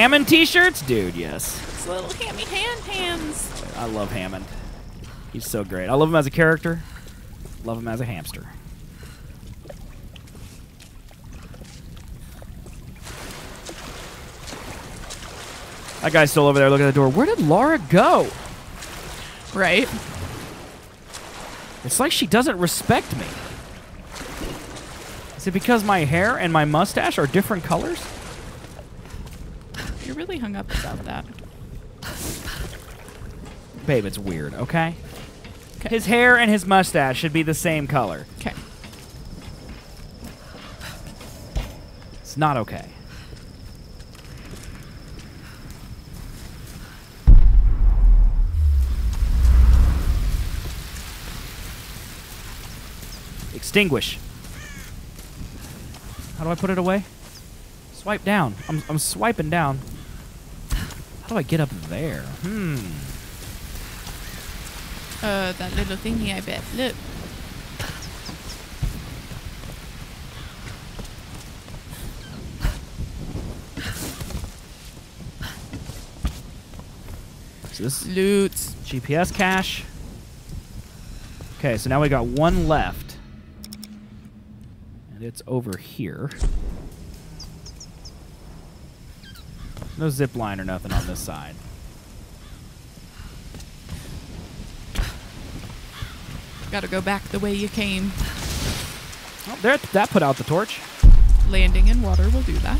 Hammond t-shirts? Dude, yes. It's little hammy hand hands. I love Hammond. He's so great. I love him as a character. Love him as a hamster. That guy's still over there looking at the door. Where did Laura go? Right. It's like she doesn't respect me. Is it because my hair and my mustache are different colors? You're really hung up about that. Babe, it's weird, okay? His hair and his mustache should be the same color. Okay. It's not okay. Extinguish. How do I put it away? Swipe down. I'm, I'm swiping down. How do I get up there? Hmm. Uh, that little thingy, I bet. Look. So this Loot. GPS cache. Okay, so now we got one left. And it's over here. No zip line or nothing on this side. Gotta go back the way you came. Oh, there, that put out the torch. Landing in water will do that.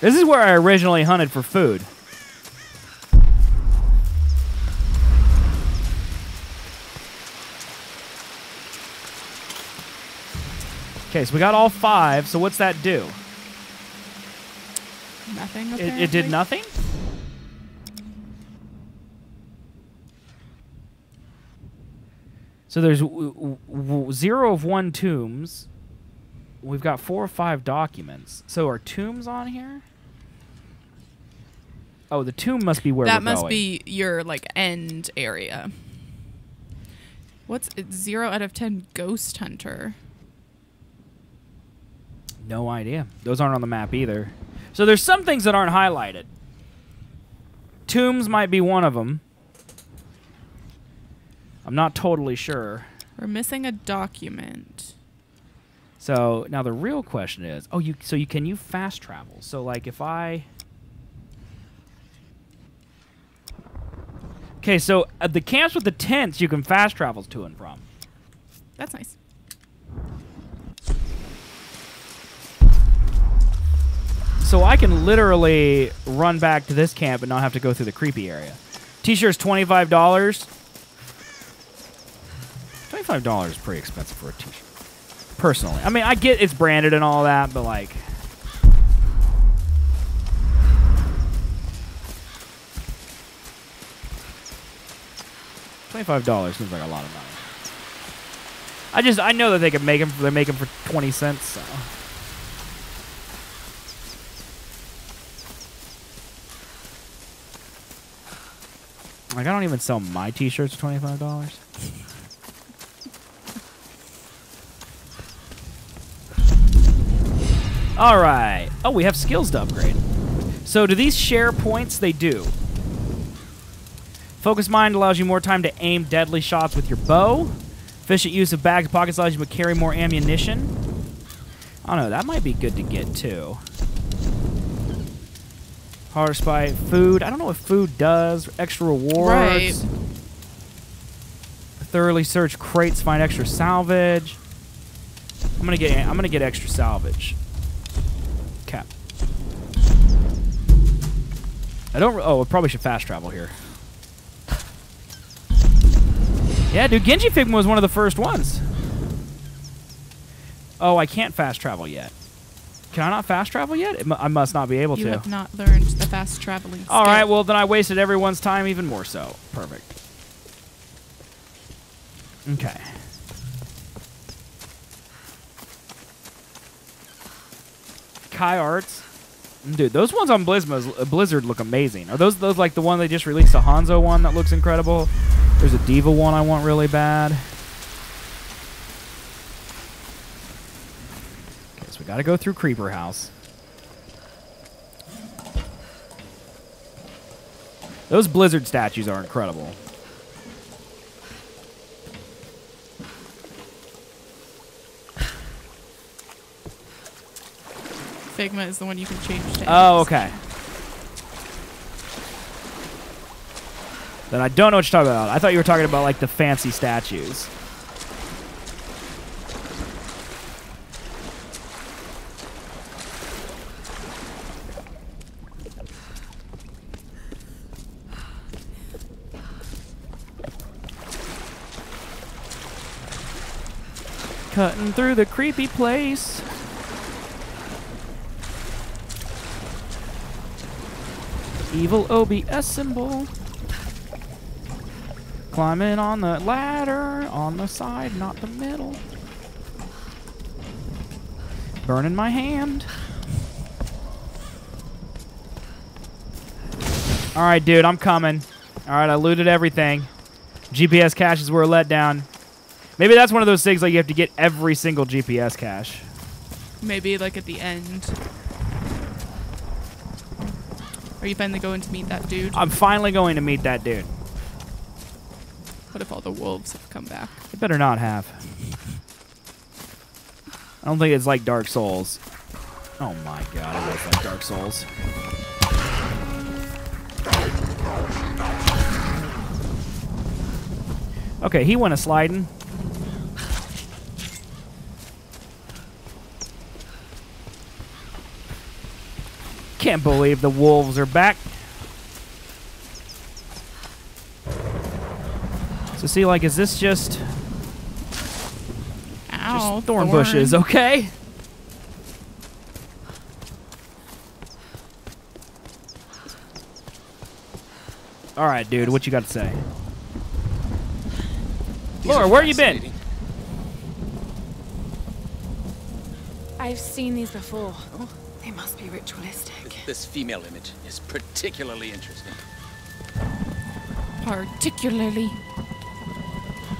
This is where I originally hunted for food. Okay, so we got all five. So what's that do? Nothing. It, it did nothing? So there's w- w- w- zero of one tombs. We've got four or five documents. So are tombs on here? Oh, the tomb must be where that must going. be your like end area. What's it's zero out of ten ghost hunter? No idea. Those aren't on the map either. So there's some things that aren't highlighted. Tombs might be one of them. I'm not totally sure. We're missing a document. So now the real question is, oh, you so you can you fast travel? So like if I Okay, so uh, the camps with the tents you can fast travel to and from. That's nice. So I can literally run back to this camp and not have to go through the creepy area. T-shirt's twenty five dollars. Twenty five dollars is pretty expensive for a T-shirt. Personally, I mean, I get it's branded and all that, but like, twenty five dollars seems like a lot of money. I just I know that they can make them. They make them for twenty cents. So. Like I don't even sell my T-shirts for twenty five dollars. All right. Oh, we have skills to upgrade. So do these share points? They do. Focus mind allows you more time to aim deadly shots with your bow. Efficient use of bags pockets allows you to carry more ammunition. I don't know. That might be good to get too. Harder spy food. I don't know what food does. Extra rewards. Right. Thoroughly search crates, find extra salvage. I'm gonna get. I'm gonna get extra salvage. Cap. I don't. Oh, I probably should fast travel here. Yeah, dude, Genji Figma was one of the first ones. Oh, I can't fast travel yet. Can I not fast travel yet? I must not be able You to. have not learned the fast traveling. All right, skill. well then I wasted everyone's time even more so. Perfect. Okay. Kai Arts. Dude, those ones on Blizzard, uh, Blizzard look amazing. Are those those like the one they just released a Hanzo one that looks incredible? There's a D.Va one I want really bad. we gotta go through Creeper House. Those Blizzard statues are incredible. Figma is the one you can change to. Oh, okay. Then I don't know what you're talking about. I thought you were talking about like the fancy statues. Cutting through the creepy place. Evil OBS symbol. Climbing on the ladder, on the side, not the middle. Burning my hand. Alright, dude, I'm coming. Alright, I looted everything. GPS caches were a letdown. Maybe that's one of those things like you have to get every single GPS cache. Maybe like at the end. Are you finally going to meet that dude? I'm finally going to meet that dude. What if all the wolves have come back? It better not have. I don't think it's like Dark Souls. Oh my god, it is like Dark Souls. Okay, he went a sliding. Can't believe the wolves are back. So see, like, is this just Ow, just thorn bushes? Okay. All right, dude. What you got to say? These Lara, where you been? I've seen these before. Oh. They must be ritualistic. This female image is particularly interesting. Particularly.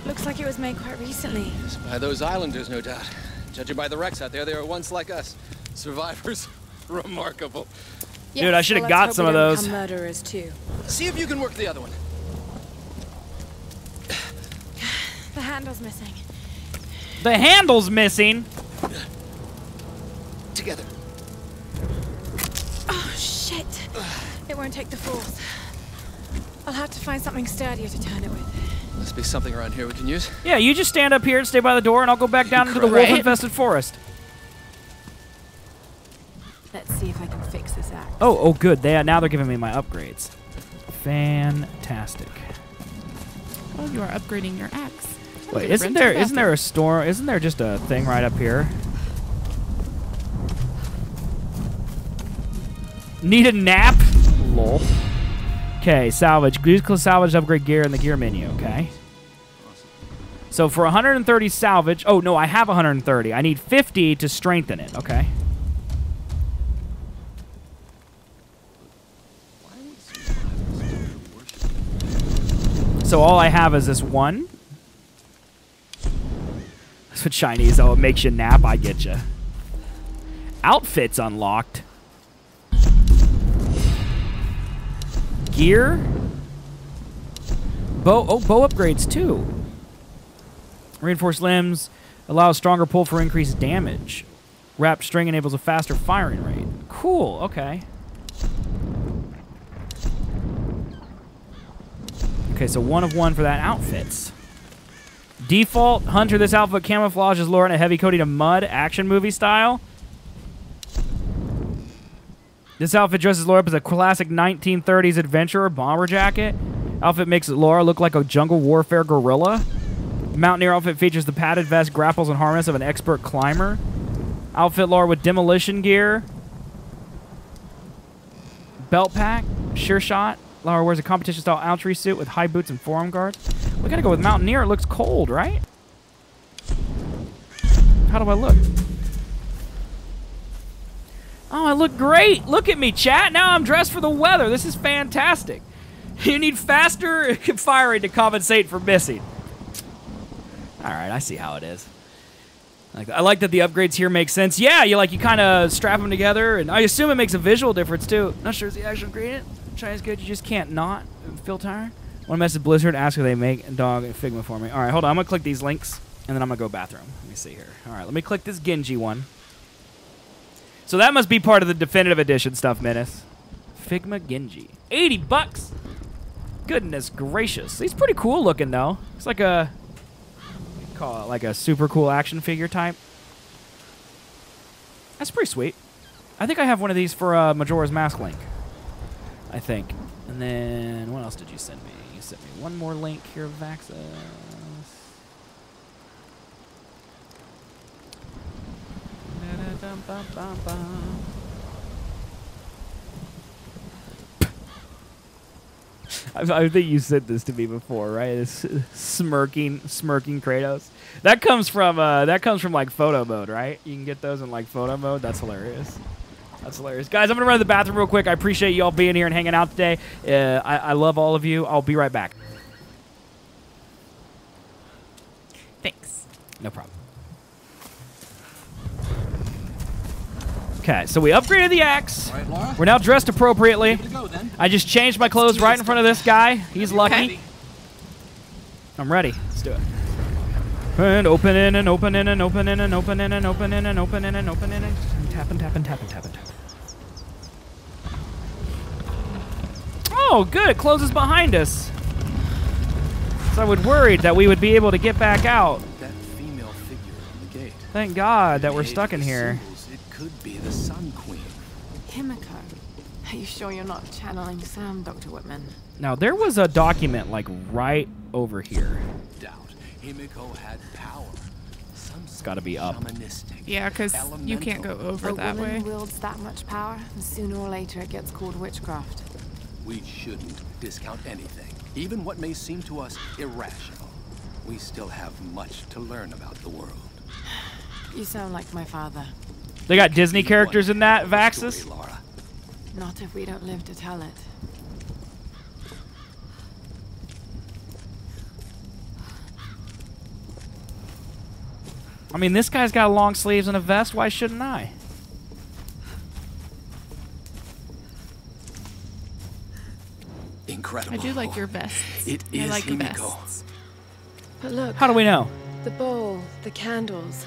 Looks like it was made quite recently. It's by those islanders, no doubt. Judging by the wrecks out there, they were once like us. Survivors. Remarkable. Dude, I should've well, got some of those. murderers too. See if you can work the other one. The handle's missing. The handle's missing. Together. Shit! It won't take the force. I'll have to find something sturdier to turn it with. Must be something around here we can use. Yeah, you just stand up here and stay by the door, and I'll go back down into the wolf-infested forest. Let's see if I can fix this axe. Oh, oh, good. They now they're giving me my upgrades. Fantastic. Well, you are upgrading your axe. Wait, isn't rent there a isn't there a store? Isn't there just a thing right up here? Need a nap? Lol. Okay, salvage. Use cl- salvage upgrade gear in the gear menu. Okay. So for 130 salvage, oh no, I have 130. I need 50 to strengthen it. Okay. So all I have is this one. That's what Chinese. Oh, it makes you nap. I get you. Outfits unlocked. Gear. Bow. Oh, bow upgrades too. Reinforced limbs allows stronger pull for increased damage. Wrapped string enables a faster firing rate. Cool. Okay. Okay, so one of one for that outfits. Default Hunter. This outfit camouflages Laura in a heavy coating of mud, action movie style. This outfit dresses Laura up as a classic 1930s adventurer bomber jacket. Outfit makes Laura look like a jungle warfare gorilla. Mountaineer outfit features the padded vest, grapples, and harness of an expert climber. Outfit Laura with demolition gear. Belt pack, sure shot. Laura wears a competition style archery suit with high boots and forearm guards. We gotta go with Mountaineer. It looks cold, right? How do I look? Oh, I look great. Look at me, chat. Now I'm dressed for the weather. This is fantastic. You need faster firing to compensate for missing. All right, I see how it is. I like that the upgrades here make sense. Yeah, you like you kind of strap them together, and I assume it makes a visual difference too. Not sure is the actual ingredient. China's good. You just can't not Phil Tire. One message Blizzard. Ask if they make a dog and Figma for me. All right, hold on. I'm gonna click these links and then I'm gonna go bathroom. Let me see here. All right, let me click this Genji one. So that must be part of the definitive edition stuff, Menace. Figma Genji. 80 bucks. Goodness gracious. He's pretty cool looking though. It's like a call it like a super cool action figure type. That's pretty sweet. I think I have one of these for uh, Majora's Mask link. I think. And then what else did you send me? You sent me one more link here, Vaxus. Da-da-dum-bum-bum-bum. I, I think you said this to me before, right? It's smirking, smirking Kratos. That comes from uh, that comes from like photo mode, right? You can get those in like photo mode. That's hilarious. That's hilarious, guys. I'm gonna run to the bathroom real quick. I appreciate you all being here and hanging out today. Uh, I, I love all of you. I'll be right back. Thanks. No problem. Okay, so we upgraded the axe. Right. We're now dressed appropriately. Give it a go. I just changed my clothes right in front of this guy. He's lucky. Okay. I'm ready. Let's do it. And opening and opening and opening and opening and opening and opening and opening and tapping, tapping, tapping, tapping, tapping. Oh, good. It closes behind us. So I was worried that we would be able to get back out. That female figure on the gate. Thank God that we're stuck in here. symbols, It could be the Sun Queen. Himiko. Are you sure you're not channeling Sam, Dr. Whitman? Now, there was a document like right over here. Doubt. Himiko had power. Some It's got to be up. shamanistic. Yeah, because you can't go over a that way. woman wields that much power, and sooner or later it gets called witchcraft. We shouldn't discount anything, even what may seem to us irrational. We still have much to learn about the world. You sound like my father. They got Disney characters in that, hell of a Vaxus? story, Lara. Not if we don't live to tell it. I mean, this guy's got long sleeves and a vest. Why shouldn't I? Incredible. I do like your vests. It I is like Himiko. vests. But look, How do we know? the bowl, the candles.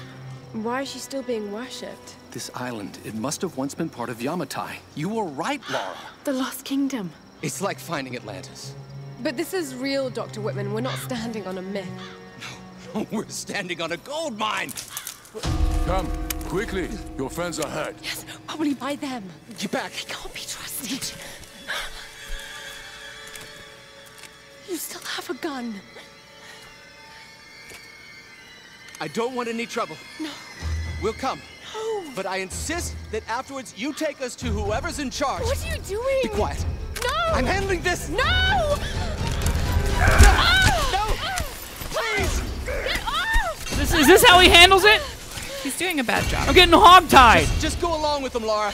Why is she still being worshipped? This island, it must have once been part of Yamatai. You were right, Lara. The Lost Kingdom. It's like finding Atlantis. But this is real, Dr. Whitman. We're not standing on a myth. No, we're standing on a gold mine. Come, quickly. Your friends are hurt. Yes, probably by them. Get back. Can't be trusted. You still have a gun. I don't want any trouble. No. We'll come. But I insist that afterwards you take us to whoever's in charge. What are you doing? Be quiet. No! I'm handling this! No! Ah! No! Please! Get off! This, is this how he handles it? He's doing a bad job. I'm getting hogtied. Just, just go along with him, Lara.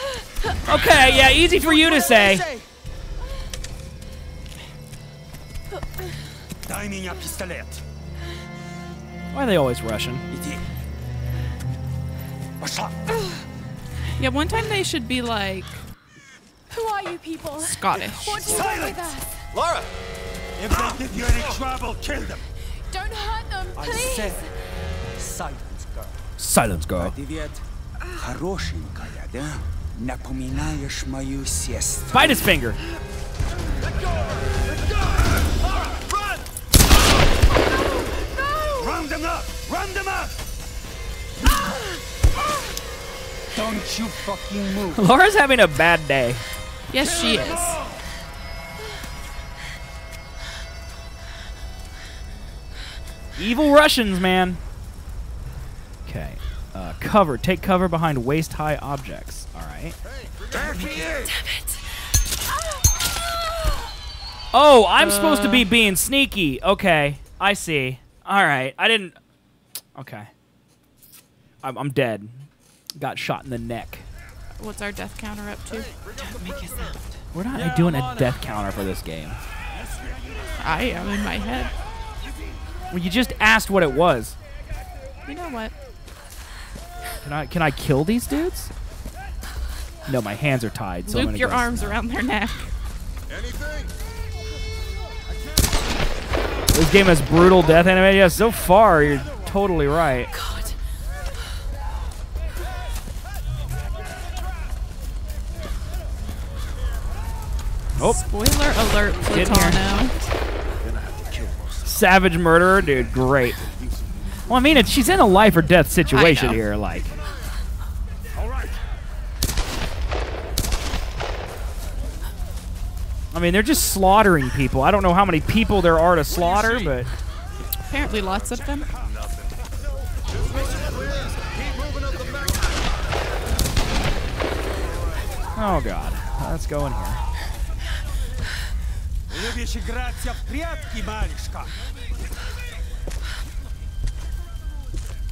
Okay, yeah, easy for you to say. Why are they always Russian? yeah, one time they should be like. Who are you people? Scottish. What do you Silence! Lara! If they give you any trouble, kill them! Don't hurt them, please! I said, silence, girl. Silence, girl. Bite his finger! Let go! Let go! Lara, run! No! No! Round them up! Round them up! Don't you fucking move. Laura's having a bad day. Yes, she is. Evil Russians, man. Okay. Uh, cover. Take cover behind waist-high objects. All right. Oh, I'm supposed to be being sneaky. Okay, I see. All right, I didn't. Okay, I'm, I'm dead. Got shot in the neck. What's our death counter up to? Don't make a sound. We're not doing a death counter for this game. I am in my head. Well, you just asked what it was. You know what? Can I can I kill these dudes? No, my hands are tied. So I'm Loop your go- arms around their neck. Anything? This game has brutal death animation. Yeah, so far you're totally right. God. Oh. Spoiler alert, here. Platano. Savage murderer, dude, great. Well, I mean, it, she's in a life or death situation here. Like, All right. I mean, they're just slaughtering people. I don't know how many people there are to slaughter, but Apparently lots of them. oh god, let's go in here. Любишь играться в прятки, малышка?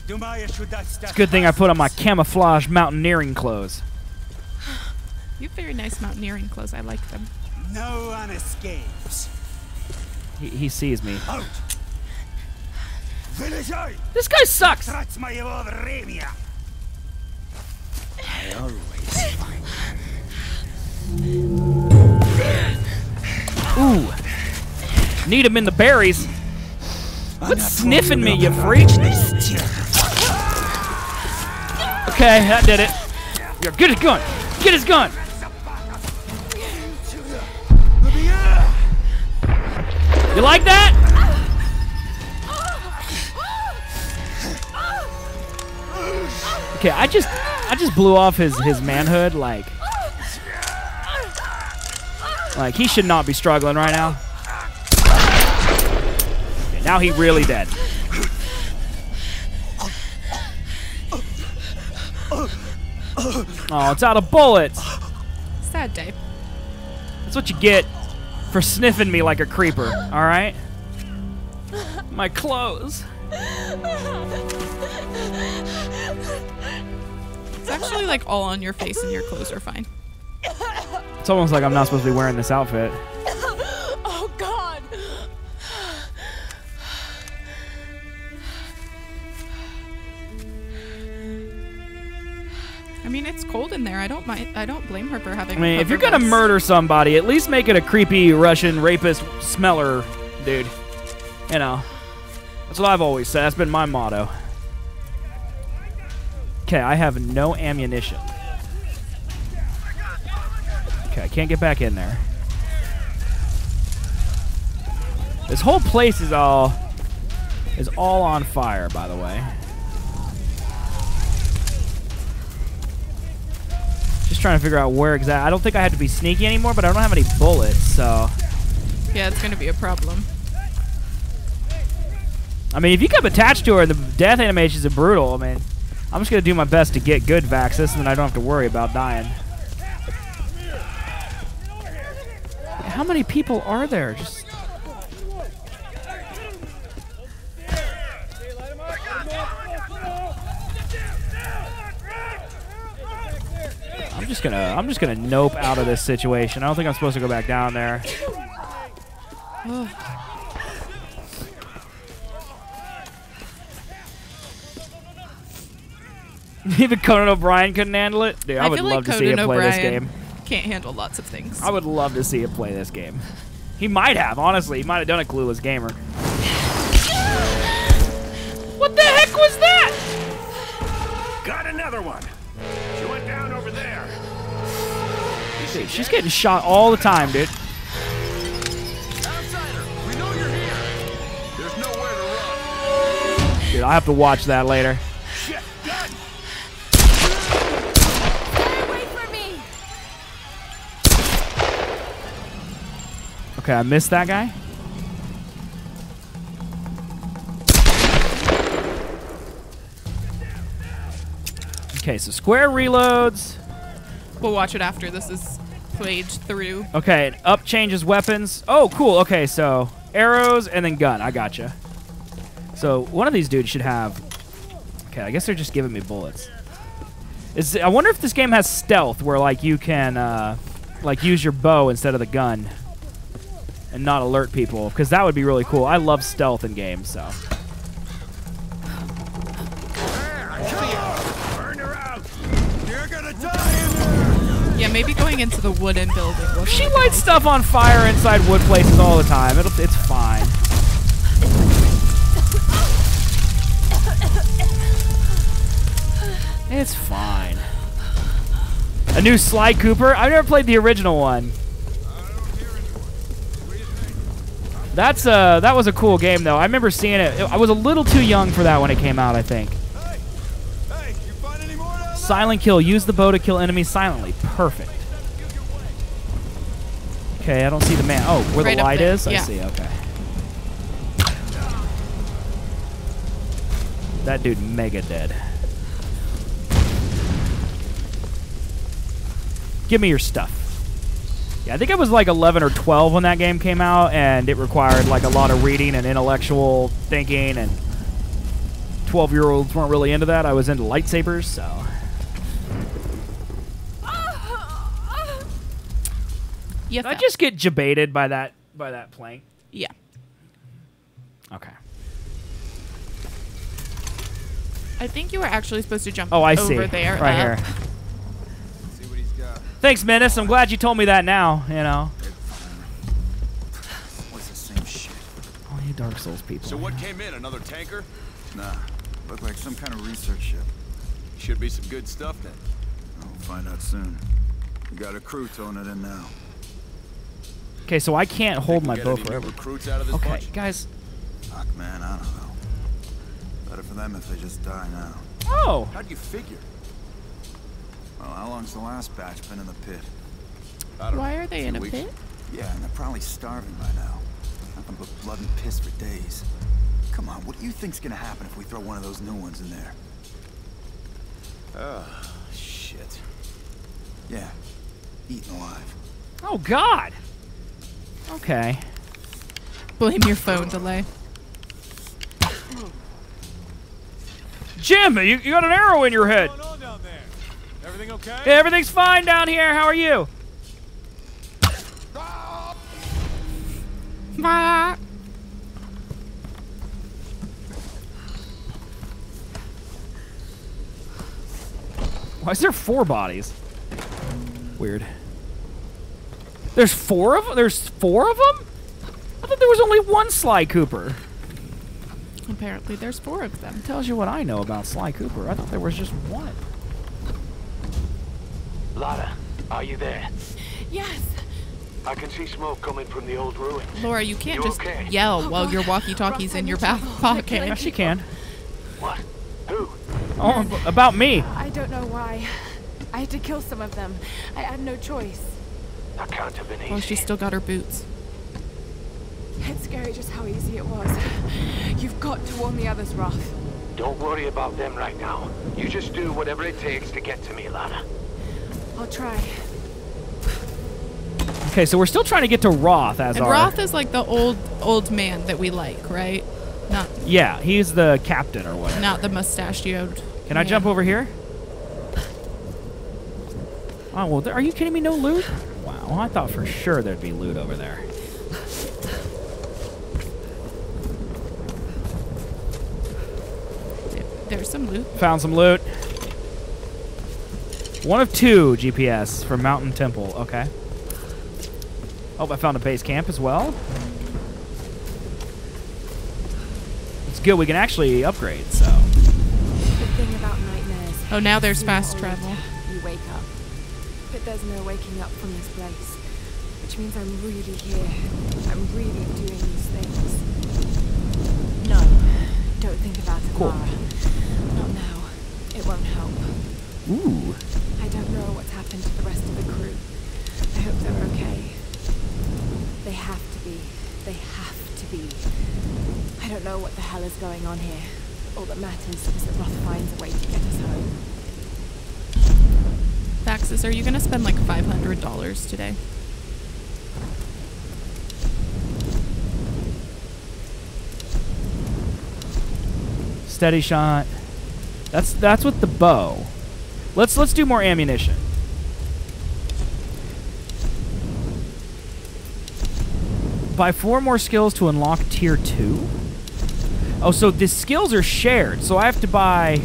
Думаешь, удастся It's a good thing I put on my camouflage mountaineering clothes. You have very nice mountaineering clothes. I like them. No one escapes. He, he sees me. Out! Вылезай! This guy sucks. Трать моего времени! I always find Ooh, need him in the berries. Quit sniffing me, you freak. Okay, that did it. Yeah, get his gun. Get his gun. You like that? Okay, I just I just blew off his his manhood like like he should not be struggling right now. Okay, now he really dead. Oh, it's out of bullets. Sad day. That's what you get for sniffing me like a creeper, all right? My clothes. It's actually like all on your face and your clothes are fine. It's almost like I'm not supposed to be wearing this outfit. Oh, God. I mean, it's cold in there. I don't mind. I don't blame her for having. I mean, if you're gonna vests. murder somebody, at least make it a creepy Russian rapist smeller, dude. You know, that's what I've always said. That's been my motto. Okay, I have no ammunition. Okay, I can't get back in there. This whole place is all is all on fire, by the way. Just trying to figure out where exactly. I don't think I had to be sneaky anymore, but I don't have any bullets, so. Yeah, it's gonna be a problem. I mean, if you come attached to her, the death animations are brutal. I mean, I'm just gonna do my best to get good Vaxis, and then I don't have to worry about dying. How many people are there? Just I'm just gonna I'm just gonna nope out of this situation. I don't think I'm supposed to go back down there. Even Conan O'Brien couldn't handle it. Dude, I, would love like to see him play this game. Can't handle lots of things. I would love to see him play this game. He might have, honestly. He might have done a clueless gamer. What the heck was that? Got another one. She went down over there. Dude, she's getting shot all the time, dude. Outsider, we know you're here. There's nowhere to run. Dude, I have to watch that later. Okay, I missed that guy. Okay, so square reloads. We'll watch it after this is played through. Okay, up changes weapons. Oh, cool. Okay, so arrows and then gun. I gotcha. So one of these dudes should have. Okay, I guess they're just giving me bullets. Is I wonder if this game has stealth, where like you can uh, like use your bow instead of the gun, and not alert people, because that would be really cool. I love stealth in games, so. Burn her out. You're gonna die in there. Yeah, maybe going into the wooden building. She lights stuff on fire inside wood places all the time. It'll, it's fine. It's fine. A new Sly Cooper? I've never played the original one. That's uh that was a cool game though. I remember seeing it. I was a little too young for that when it came out, I think. Hey! Hey, you find any more? Silent kill. Use the bow to kill enemies silently. Perfect. Okay, I don't see the man. Oh, where Right the light is? I see, okay. That dude mega dead. Give me your stuff. Yeah, I think I was like 11 or 12 when that game came out, and it required like a lot of reading and intellectual thinking, and 12 year olds weren't really into that. I was into lightsabers, so. You I just get jebaited by that by that plank? yeah. Okay. I think you were actually supposed to jump Oh, I over see. there. right here. Thanks, Menace. I'm glad you told me that now. You know. What's the same shit? All you Dark Souls people. So what came in? Another tanker? Nah. Look like some kind of research ship. Should be some good stuff then. I'll find out soon. We got a crew towing it in now. Okay, so I can't hold my we'll bow get any new forever. recruits out of this Okay, bunch? guys. Fuck, man, I don't know. Better for them if they just die now. Oh, How'd you figure? Well, how long's the last batch been in the pit? Why know, are they in a weeks? pit? Yeah, and they're probably starving by now. Nothing but blood and piss for days. Come on, what do you think's gonna happen if we throw one of those new ones in there? Oh, shit. Yeah, eaten alive. oh God. Okay. Blame your phone delay. Jim, you, you got an arrow in your head. What's going on down there? Everything okay? Hey, everything's fine down here. How are you? Ah. Why is there four bodies? Weird. There's four of them. There's four of them. I thought there was only one Sly Cooper. Apparently, there's four of them. Tells you what I know about Sly Cooper. I thought there was just one. Lara, are you there? Yes. I can see smoke coming from the old ruins. Laura, you can't You just okay? yell Oh, while God. your walkie-talkie's Roth, in your need to back go. pocket. Yes, she can. What? Who? Oh, ab- about me. I don't know why. I had to kill some of them. I had no choice. That can't have been oh, easy. Well, she still got her boots. It's scary just how easy it was. You've got to warn the others, Roth. Don't worry about them right now. You just do whatever it takes to get to me, Lara. I'll try. Okay, so we're still trying to get to Roth as And our. Roth is like the old old man that we like, right? Not Yeah, he's the captain or whatever. not the mustachioed. Can I jump over here? Oh well, are you kidding me? No loot? Wow, I thought for sure there'd be loot over there. There's some loot. Found some loot. One of two GPS for Mountain Temple. Okay. Oh, I found a base camp as well. It's good. We can actually upgrade. So. The thing about nightmares. Oh, now there's fast travel. You wake up. But there's no waking up from this place. Which means I'm really here. I'm really doing these things. No. Don't think about it, Cool. Lara. Not now. It won't help. Ooh. I don't know what's happened to the rest of the crew. I hope they're okay. They have to be. They have to be. I don't know what the hell is going on here. All that matters is that Roth finds a way to get us home. Faxes, are you gonna spend like five hundred dollars today? Steady shot. That's that's with the bow. Let's let's do more ammunition. Buy four more skills to unlock tier two. Oh, so the skills are shared. So I have to buy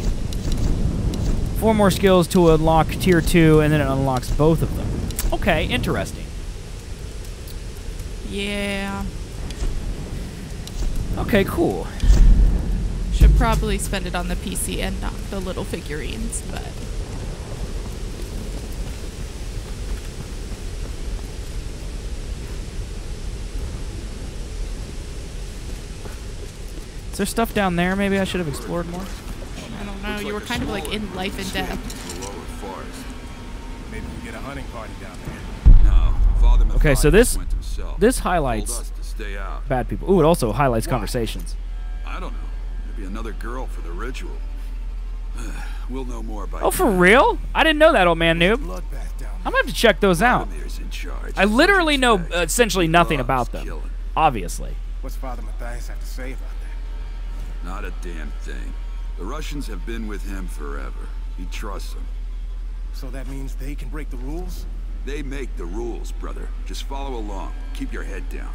four more skills to unlock tier two, and then it unlocks both of them. Okay, interesting. Yeah. Okay, cool. Should probably spend it on the PC and not the little figurines, but Is there stuff down there maybe I should have explored more? I don't know. You were kind of like in life and death. The lower forest. Maybe we get a hunting party down there. No, Father Okay, so this- went. This highlights to stay out. bad people. Ooh, it also highlights conversations. I don't know. Maybe another girl for the ritual. we'll know more by Oh, for real? I didn't know that, old man noob. I'm gonna have to check those out. Vladimir's in charge. I literally know uh, essentially nothing about them. Obviously. What's Father Mathias have to say about that? Not a damn thing. The Russians have been with him forever. He trusts them. So that means they can break the rules? They make the rules, brother. Just follow along. Keep your head down.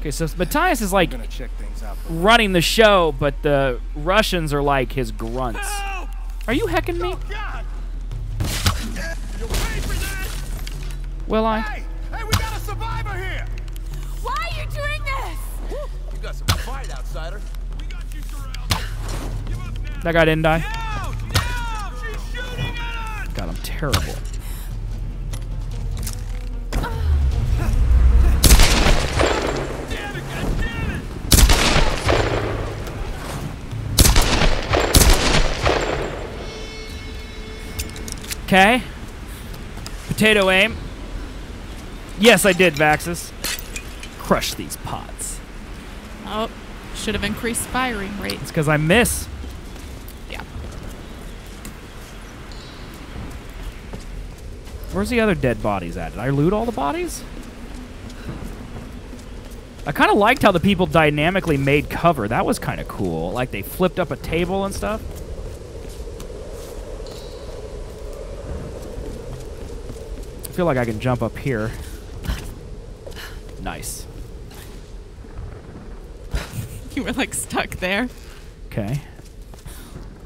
Okay, so Mathias is like gonna check things out. Running the show, but the Russians are like his grunts. Are you hecking me? Oh, God! You'll for that! Will I? Hey! Hey, we got a survivor here! Why are you doing this? You got some fight, outsider. We got you surrounded. Give up now. That guy didn't die? No! No! She's shooting at us! God, I'm terrible. Damn it, God damn it! Okay. Potato aim. Yes, I did, Vaxis. Crush these pots. Oh, should have increased firing rate. It's because I miss. Where's the other dead bodies at? Did I loot all the bodies? I kind of liked how the people dynamically made cover. That was kind of cool. Like they flipped up a table and stuff. I feel like I can jump up here. Nice. You were like stuck there. Okay.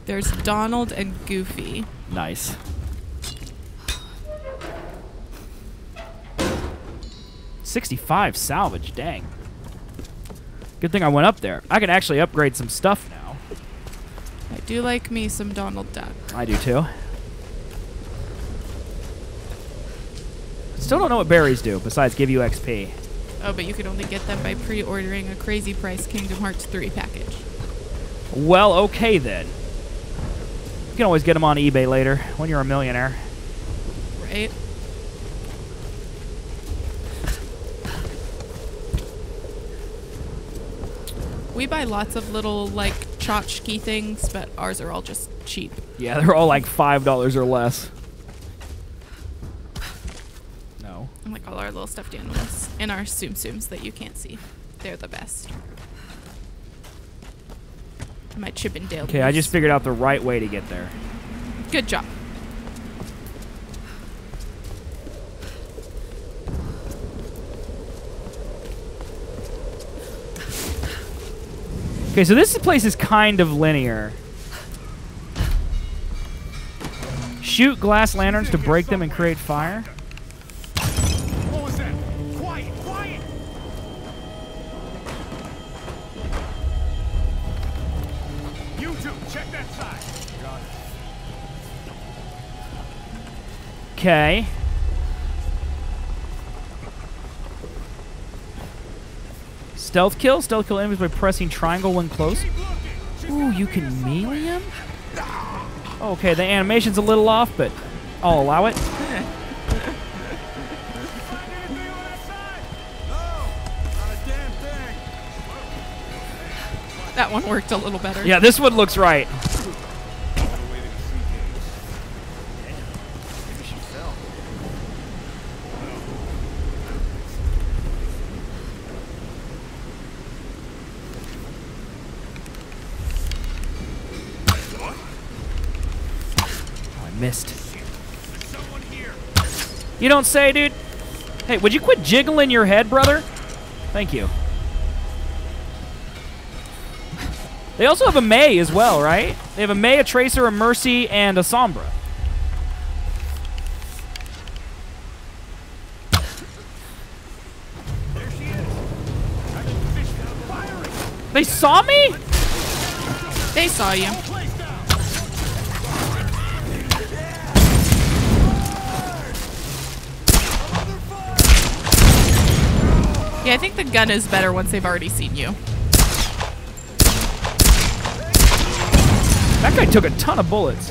There's Donald and Goofy. Nice. Sixty-five salvage. Dang. Good thing I went up there. I can actually upgrade some stuff now. I do like me some Donald Duck. I do too. Still don't know what berries do besides give you XP. Oh, but you can only get them by pre-ordering a crazy price Kingdom Hearts 3 package. Well, okay then. You can always get them on eBay later when you're a millionaire. Right? We buy lots of little like tchotchke things, but ours are all just cheap. Yeah, they're all like five dollars or less. No. And like all our little stuffed animals and our Tsum that you can't see. They're the best. My Chippendale. Okay, I just figured out the right way to get there. Good job. Okay, so this place is kind of linear. Shoot glass lanterns to break them and create fire. What was that? Quiet! Quiet! You two, check that side. Okay. Stealth kill. Stealth kill enemies by pressing triangle when close. Ooh, you can melee him? Okay, the animation's a little off, but I'll allow it. Find anything on that side? Not a damn thing. That one worked a little better. Yeah, this one looks right. You don't say, dude. Hey, would you quit jiggling your head, brother? Thank you. They also have a Mei as well, right? They have a Mei, a Tracer, a Mercy, and a Sombra. They saw me? They saw you. Yeah, I think the gun is better once they've already seen you. That guy took a ton of bullets.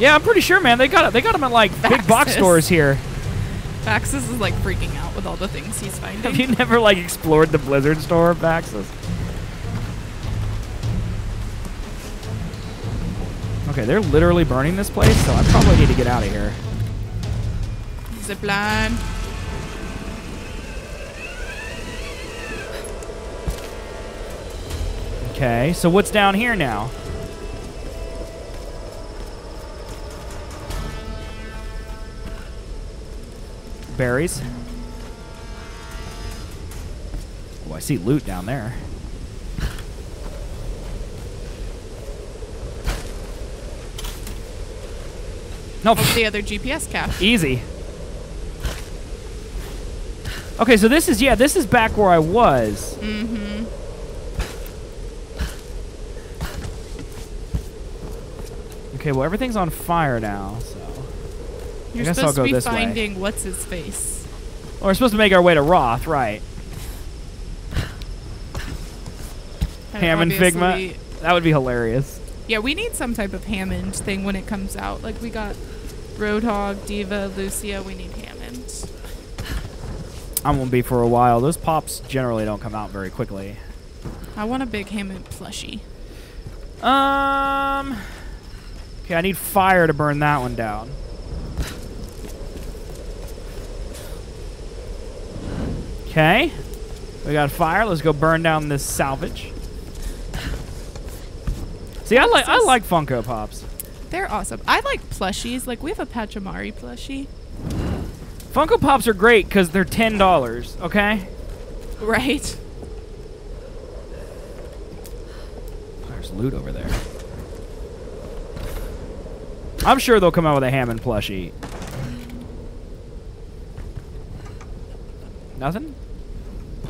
Yeah, I'm pretty sure, man. They got they got them at like big box stores here. Baxis is like freaking out with all the things he's finding. Have you never like explored the Blizzard store, Baxis? Okay, they're literally burning this place, so I probably need to get out of here. Zip line. Okay, so what's down here now? Berries. Oh, I see loot down there. No, What's the other GPS cache. easy. Okay, so this is yeah, this is back where I was. Mm-hmm. Okay, well everything's on fire now, so. You're guess I'll supposed go to be this way. finding what's his face. Well, we're supposed to make our way to Roth, right? And Hammond Figma. That would be hilarious. Yeah, we need some type of Hammond thing when it comes out. Like we got Roadhog, D.Va, Lúcio. We need Hammond. I won't be for a while. Those pops generally don't come out very quickly. I want a big Hammond plushie. Um. Okay, I need fire to burn that one down. Okay. We got fire. Let's go burn down this salvage. See, I like I like Funko Pops. They're awesome. I like plushies. Like we have a Pachimari plushie. Funko Pops are great because they're ten dollars. Okay. Right. There's loot over there. I'm sure they'll come out with a Hammond plushie. Nothing?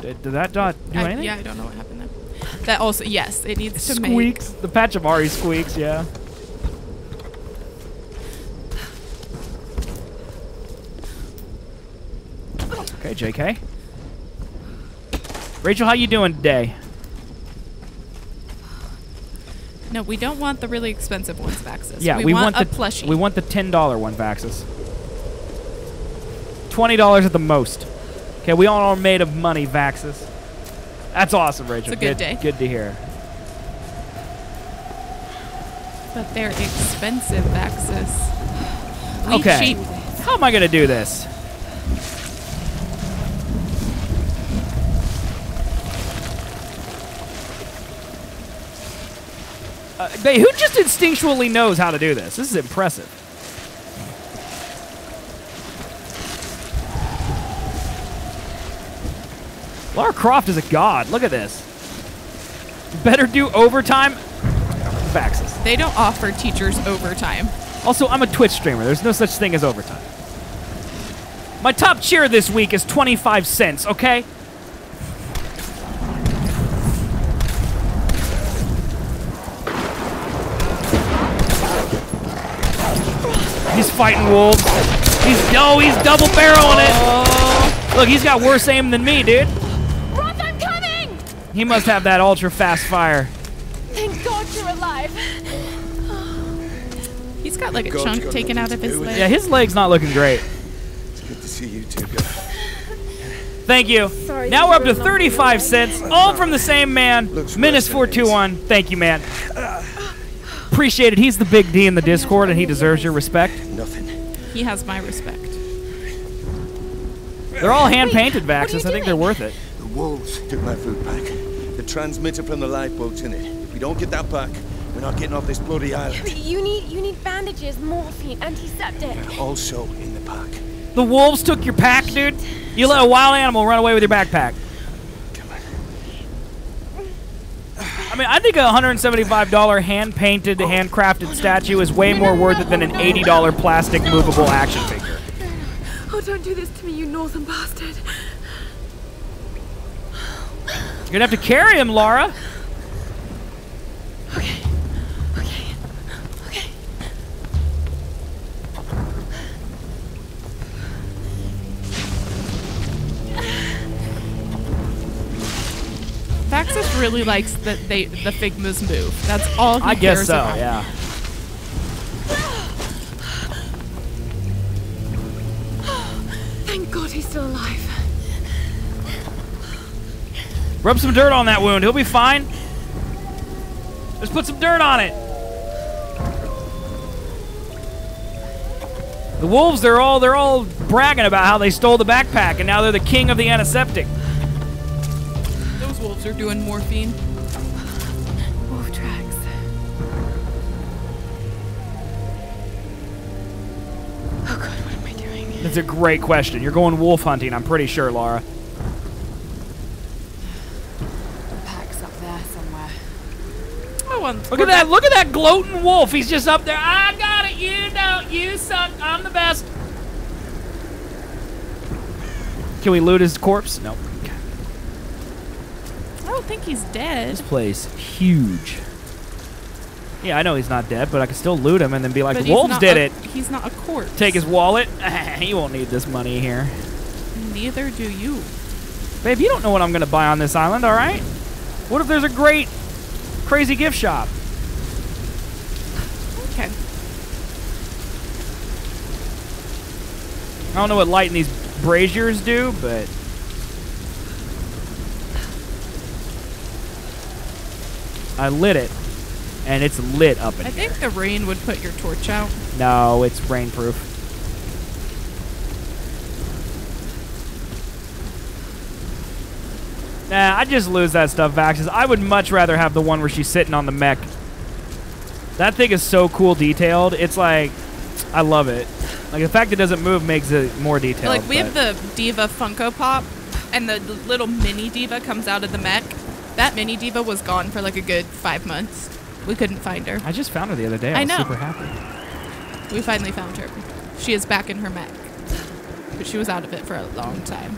Did, did that dot do I- anything? yeah, I don't know what happened there. That also, yes, it needs to make. Squeaks. The Pachimari squeaks, yeah. Okay, JK. Rachel, how you doing today? No, we don't want the really expensive ones, Vaxis. Yeah, we, we, want, the a plushie. We want the ten dollar one, Vaxis. Twenty dollars at the most. Okay, we all are made of money, Vaxis. That's awesome, Rachel. It's a good day. Good to hear. but they're expensive, Vaxis. We okay. cheap. How am I gonna do this? Uh, they, who just instinctually knows how to do this? This is impressive. Lara Croft is a god. Look at this. Better do overtime. Vaxis. They don't offer teachers overtime. Also, I'm a Twitch streamer. There's no such thing as overtime. My top cheer this week is 25 cents, okay? Fighting wolves. He's no, he's double barreling it. Look, he's got worse aim than me, dude. Roth, I'm coming! He must have that ultra fast fire. Thank God you're alive. He's got like a God's chunk taken out of his leg. Yeah, his leg's not looking great. It's good to see you too, go. Thank you. Sorry, now we're up to 35 cents, all from the same man, Looks Minus worse than 421. Thank you, man. Uh, Appreciate it. He's the big D in the Discord, and he deserves your respect. Nothing. He has my respect. They're all hand painted vaxes. you I think they're worth it. The wolves took my food pack. The transmitter from the lifeboat's in it. If we don't get that back, we're not getting off this bloody island. You need you need bandages, morphine, antiseptic. Also in the pack. The wolves took your pack, dude. You let a wild animal run away with your backpack. Come on. I mean, I think a $175 hand painted, handcrafted statue is way more worth it than an $80 plastic movable action figure. Oh Oh, don't do this to me, you northern bastard. You're gonna have to carry him, Laura. Really likes that they the Figma's move. That's all he I guess so. about. Yeah. Thank God he's still alive. Rub some dirt on that wound. He'll be fine. Just put some dirt on it. The wolves, they're all they're all bragging about how they stole the backpack and now they're the king of the antiseptic. Those wolves are doing morphine. Wolf tracks. Oh God, what am I doing? That's a great question. You're going wolf hunting, I'm pretty sure, Laura. The pack's up there somewhere. Oh, well, Look at that! Look at that gloating wolf. He's just up there. I got it. You don't. You suck. I'm the best. Can we loot his corpse? No. I don't think he's dead. This place huge. Yeah, I know he's not dead, but I can still loot him and then be like, But the wolves did a- it. He's not a corpse. Take his wallet. he won't need this money here. Neither do you. Babe, you don't know what I'm gonna buy on this island, all right? What if there's a great, crazy gift shop? Okay. I don't know what lighting these braziers do, but I lit it, and it's lit up in I here. think the rain would put your torch out. No, it's rainproof. Nah, I just lose that stuff, Vaxis. I would much rather have the one where she's sitting on the mech. That thing is so cool detailed. It's like, I love it. Like the fact it doesn't move makes it more detailed. like we have the D.Va Funko Pop, and the little mini D.Va comes out of the mech. That mini D.Va was gone for like a good five months. We couldn't find her. I just found her the other day. I, I was know. super happy. We finally found her. She is back in her mech, but she was out of it for a long time.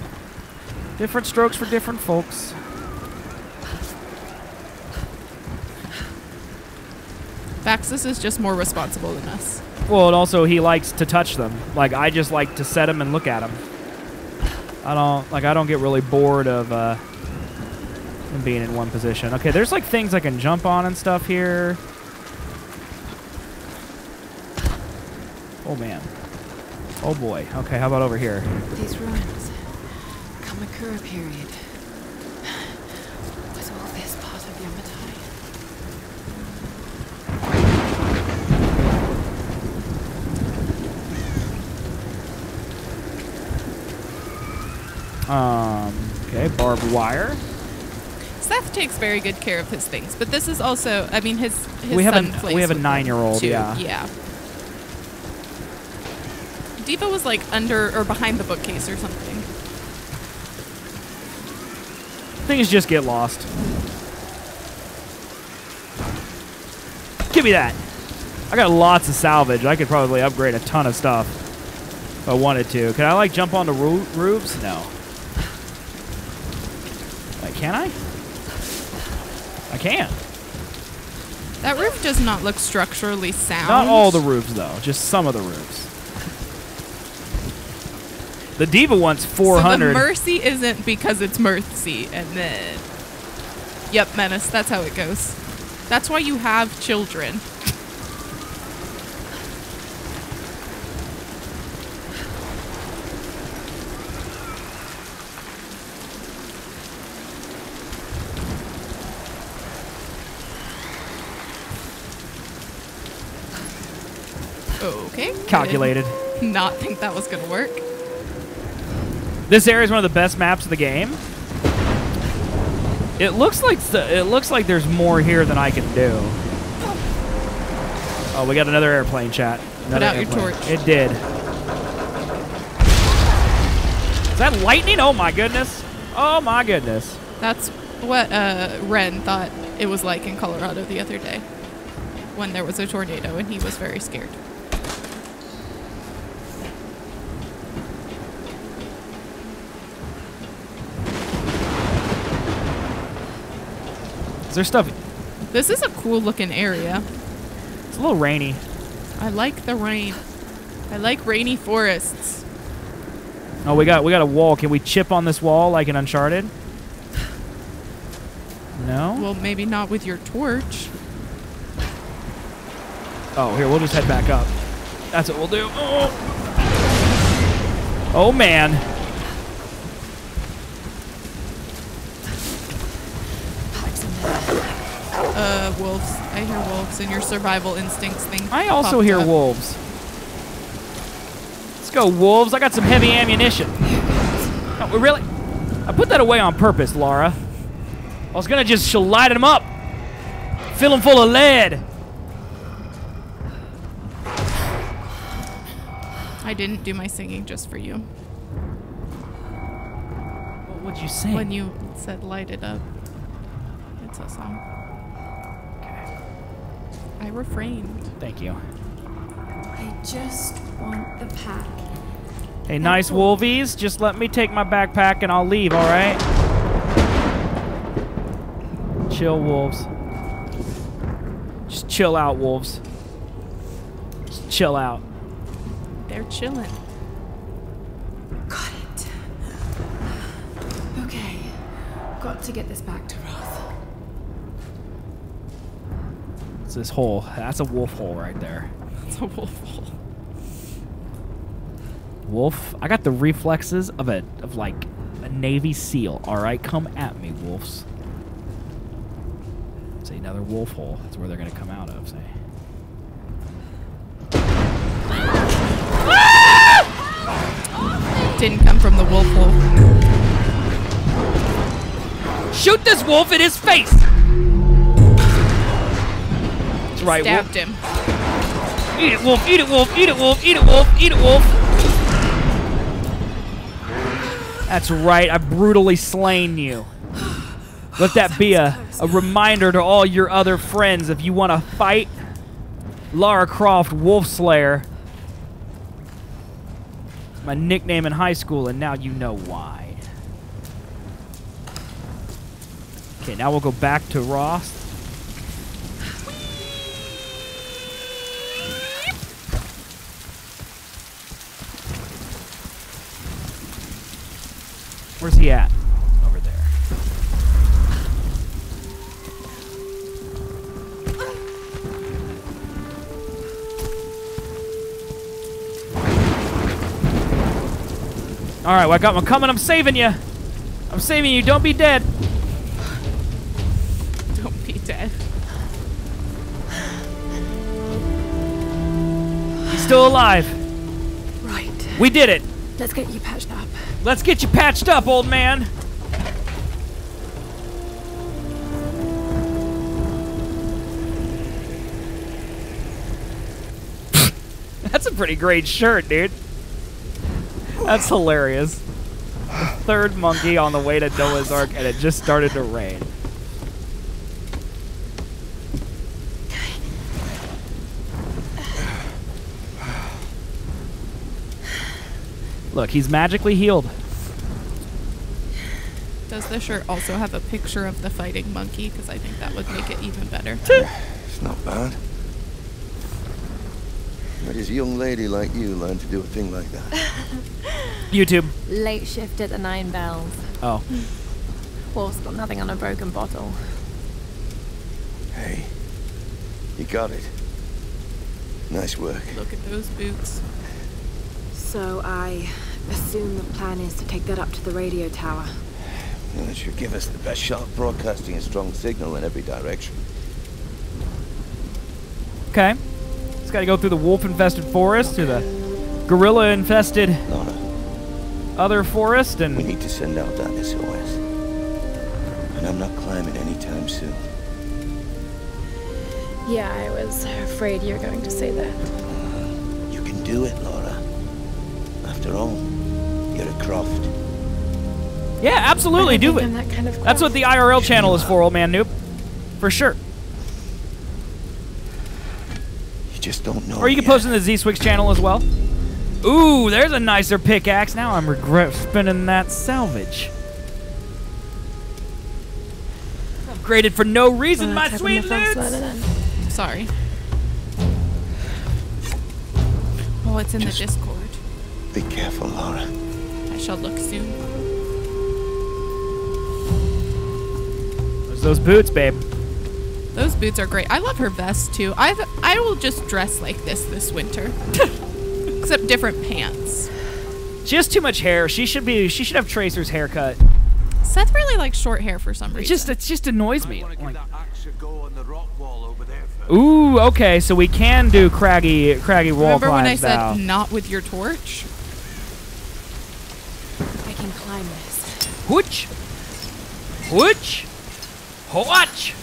Different strokes for different folks. Vaxis is just more responsible than us. Well, and also he likes to touch them. Like I just like to set them and look at them. I don't like. I don't get really bored of uh, them being in one position. Okay, there's like things I can jump on and stuff here. Oh man. Oh boy. Okay, how about over here? These ruins. Kamakura period. Was all this part of Yamatai? Um. Okay, barbed wire. Seth takes very good care of his things, but this is also, I mean, his his We have son a- we have a nine-year-old, yeah. Yeah. D.Va was like under or behind the bookcase or something. Things just get lost. Give me that. I got lots of salvage. I could probably upgrade a ton of stuff if I wanted to. Can I like jump onto roo- roofs? No. Like, can I? I can. That roof does not look structurally sound. Not all the roofs though, just some of the roofs. The D.Va wants So 400. the mercy isn't because it's mercy, and then. Yep, menace. That's how it goes. That's why you have children. Okay. Calculated. Not think that was gonna work. This area is one of the best maps of the game. It looks like it looks like there's more here than I can do. Oh, we got another airplane chat. Another out your torch. It did. Is that lightning? Oh my goodness. Oh my goodness. That's what uh, Ren thought it was like in Colorado the other day when there was a tornado and he was very scared. Is there stuff? This is a cool looking area. It's a little rainy. I like the rain. I like rainy forests. Oh, we got we got a wall. Can we chip on this wall like in Uncharted? No. Well, maybe not with your torch. Oh, here we'll just head back up. That's what we'll do. Oh, oh man. Uh, wolves. I hear wolves and your survival instincts thing. I also hear up. wolves. Let's go, wolves. I got some heavy ammunition. Oh, we really? I put that away on purpose, Laura. I was gonna just light them up. Fill them full of lead. I didn't do my singing just for you. What'd you sing? When you said light it up. It's a song. I refrained. Thank you. I just want the pack. Hey, nice wolvies. Just let me take my backpack and I'll leave, all right? Chill, wolves. Just chill out, wolves. Just chill out. They're chilling. Got it. Okay. Got to get this back to Roth. It's this hole. That's a wolf hole right there. That's a wolf hole. Wolf, I got the reflexes of a of like a Navy SEAL. All right, come at me, wolves. Say another wolf hole. That's where they're gonna come out of. Say. Didn't come from the wolf hole. Shoot this wolf in his face. That's right. wolf. Stabbed him. Eat it, wolf. Eat it, wolf. Eat it, wolf. Eat it, wolf. Eat it, wolf. That's right. I've brutally slain you. Let that be a, a reminder to all your other friends if you want to fight Lara Croft Wolf Slayer. It's my nickname in high school, and now you know why. Okay, now we'll go back to Roth. Where's he at? Over there. All right, well, I got one coming. I'm saving you. I'm saving you. Don't be dead. Don't be dead. He's still alive. Right. We did it. Let's get you up. Let's get you patched up, old man. That's a pretty great shirt, dude. That's hilarious. The third monkey on the way to Noah's Ark, and it just started to rain. Look, he's magically healed. Does the shirt also have a picture of the fighting monkey? Because I think that would make it even better. It's not bad. Where does a young lady like you learn to do a thing like that? YouTube. Late shift at the Nine Bells. Oh. Wolf's got nothing on a broken bottle. Hey, you got it. Nice work. Look at those boots. So I assume the plan is to take that up to the radio tower. Well, it should give us the best shot of broadcasting a strong signal in every direction. Okay. It's got to go through the wolf-infested forest to the gorilla-infested Lana, other forest, and... we need to send out that SOS. And I'm not climbing anytime soon. Yeah, I was afraid you were going to say that. Uh, you can do it, Laura. After all, you're a Croft. yeah, absolutely, do it. That kind of That's what the IRL channel is for, old man noob. For sure. You just don't know. Or you can yet. post in the Z-Swiggs channel as well. Ooh, there's a nicer pickaxe. Now I'm regret spinning that salvage. upgraded for no reason, Wanna my sweet the front loots. Sorry. Oh, it's in the Discord. Be careful, Laura. I shall look soon. There's those boots, babe. Those boots are great. I love her vest too. I've I will just dress like this this winter, except different pants. She has too much hair. She should be. She should have Tracer's haircut. Seth really likes short hair for some It reason. just it just annoys me. Like, that axe a go on the rock wall over there first? ooh, okay, so we can do craggy craggy wall Remember when I climbs now. said not with your torch? I can climb this. Hooch, hooch, hooch,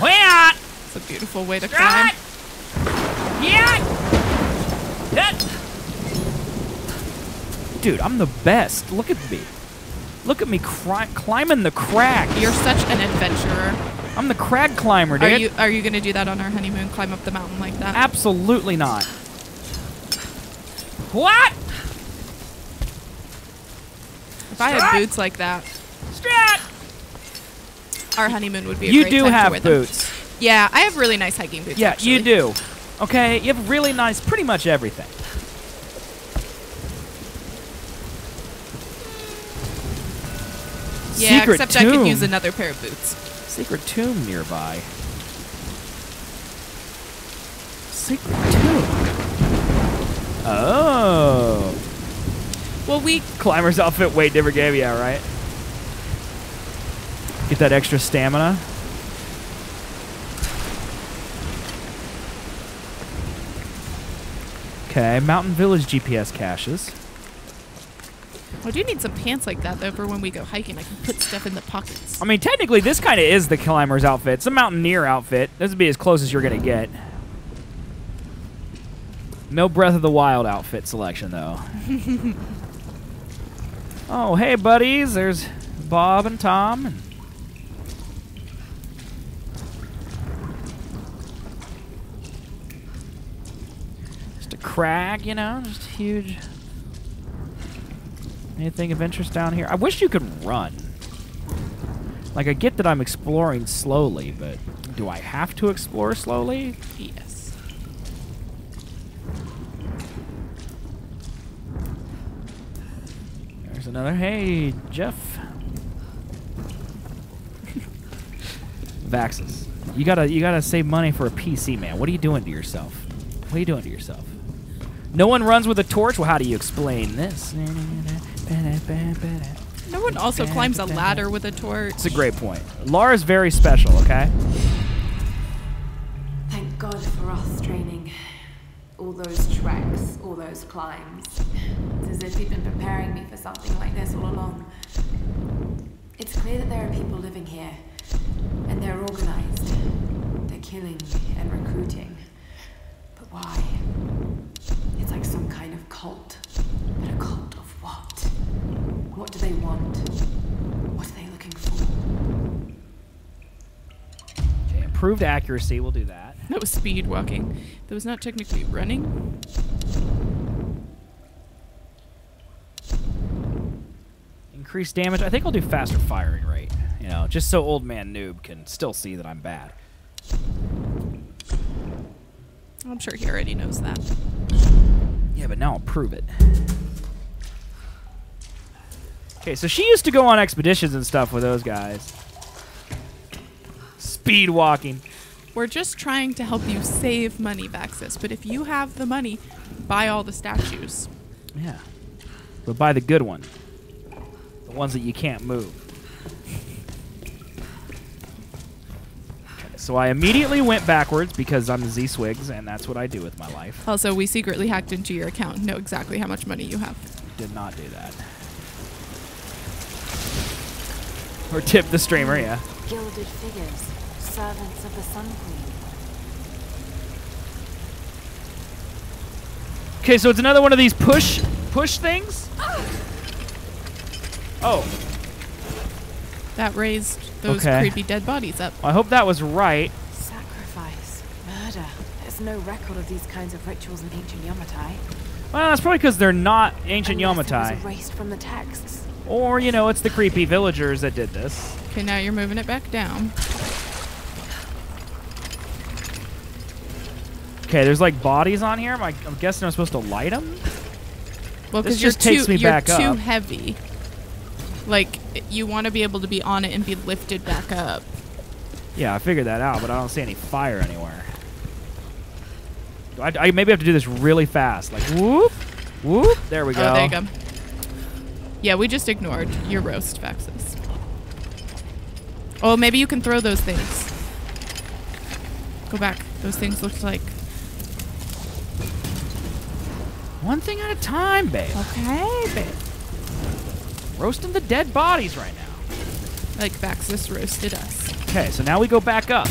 where? It's a beautiful way to climb. Yeah. That. Dude, I'm the best. Look at me. Look at me cri- climbing the crag. You're such an adventurer. I'm the crag climber, dude. Are you are you gonna do that on our honeymoon? Climb up the mountain like that? Absolutely not. What? If I had boots like that, Strat. our honeymoon would be. A You great do time to have wear them. boots. Yeah, I have really nice hiking boots. Yeah, actually. you do. Okay, you have really nice, pretty much everything. Yeah, Secret except I could use another pair of boots. Secret tomb nearby. Secret tomb. Oh. Well, we Climber's outfit way different game, yeah, right? Get that extra stamina. Okay, Mountain Village GPS caches. I do need some pants like that though for when we go hiking. I can put stuff in the pockets. I mean, technically, this kind of is the climber's outfit. It's a mountaineer outfit. This would be as close as you're gonna get. No Breath of the Wild outfit selection, though. oh, hey, buddies. There's Bob and Tom. And just a crag, you know, just huge. Anything of interest down here? I wish you could run. Like, I get that I'm exploring slowly, but do I have to explore slowly? Yes. There's another. Hey, Jeff. Vaxis. You gotta, you gotta save money for a PC, man. What are you doing to yourself? What are you doing to yourself? No one runs with a torch. Well, how do you explain this? No one also climbs a ladder with a torch. It's a great point. Lara's very special. Okay. Thank God for us training. All those treks, all those climbs. It's as if he'd been preparing me for something like this all along. It's clear that there are people living here, and they're organized. They're killing and recruiting. But why? It's like some kind of cult. But a cult of what? What do they want? What are they looking for? Okay, improved accuracy. We'll do that. That was speed walking. That was not technically running. Increased damage. I think I'll do faster firing rate. You know, just so old man noob can still see that I'm bad. I'm sure he already knows that. Yeah, but now I'll prove it. Okay, so she used to go on expeditions and stuff with those guys. Speed walking. We're just trying to help you save money, Vaxis. But if you have the money, buy all the statues. Yeah. But buy the good one. The ones that you can't move. So I immediately went backwards because I'm Z Swigs, and that's what I do with my life. Also, we secretly hacked into your account and know exactly how much money you have. Did not do that. Or tip the streamer, yeah. Gilded figures, servants of the Sun Queen. Okay, so it's another one of these push push things. Ah! Oh, That raised those Okay. creepy dead bodies up. I hope that was right. Sacrifice, murder. There's no record of these kinds of rituals in ancient Yamatai. Well, that's probably because they're not ancient Unless it was Yamatai. erased from the texts. Or, you know, it's the creepy villagers that did this. Okay, now you're moving it back down. Okay, there's like bodies on here. I, I'm guessing I'm supposed to light them? Well, This because you're just takes too, me you're back too up. heavy. Like you want to be able to be on it and be lifted back up. Yeah, I figured that out, but I don't see any fire anywhere. I, I maybe have to do this really fast. Like, whoop, whoop. There we go. Oh, there you go. Yeah, we just ignored your roast, Faxes. Oh, maybe you can throw those things. Go back. Those things looked like. One thing at a time, babe. Okay, babe. Roasting the dead bodies right now. Like Faxes roasted us. Okay, so now we go back up.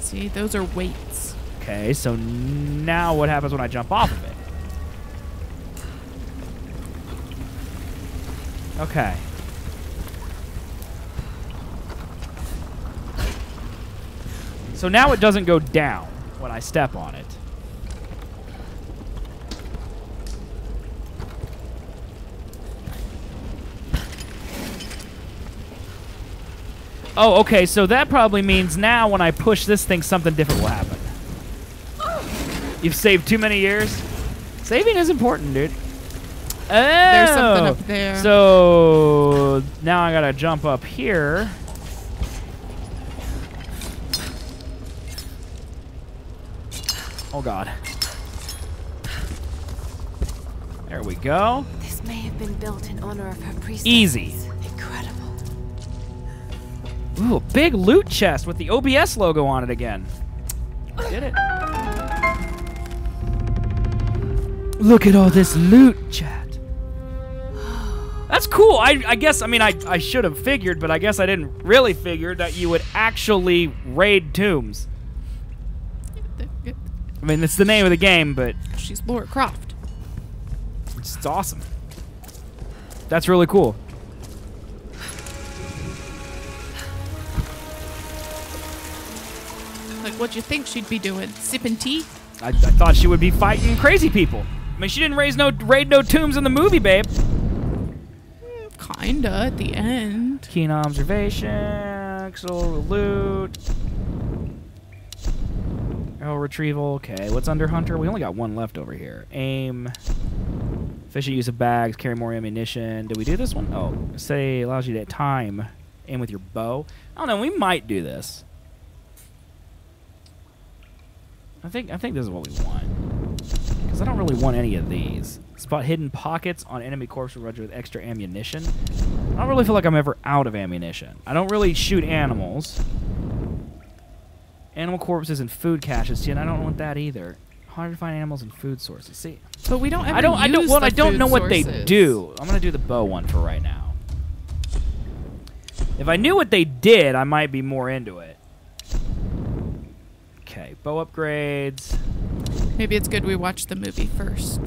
See, those are weights. Okay, so now what happens when I jump off of it? Okay. So now it doesn't go down when I step on it. Oh, okay, so that probably means now when I push this thing, something different will happen. You've saved too many years? Saving is important, dude. Oh, There's something up oh, there. So now I gotta jump up here. Oh god. There we go. This may have been built in honor of her priestess. Easy. Ooh, a big loot chest with the OBS logo on it again. Did it. Look at all this loot, chat. That's cool. I, I guess, I mean, I, I should have figured, but I guess I didn't really figure that you would actually raid tombs. I mean, it's the name of the game, but She's Laura Croft. it's, it's awesome. That's really cool. What'd you think she'd be doing? Sipping tea? I, I thought she would be fighting crazy people. I mean, she didn't raise no raid no tombs in the movie, babe. Kinda at the end. Keen observation, Axel loot, arrow retrieval. Okay, what's under Hunter? We only got one left over here. Aim, efficient use of bags, carry more ammunition. Did we do this one? Oh, say allows you to time aim with your bow. I don't know. We might do this. I think I think this is what we want. Because I don't really want any of these. Spot hidden pockets on enemy corpse with with extra ammunition. I don't really feel like I'm ever out of ammunition. I don't really shoot animals. Animal corpses and food caches. See, and I don't want that either. Hard to find animals and food sources. See, But we don't ever I don't. I don't. Well, I don't know what they do. I'm gonna do the bow one for right now. If I knew what they did, I might be more into it. Okay, bow upgrades. Maybe it's good we watch the movie first.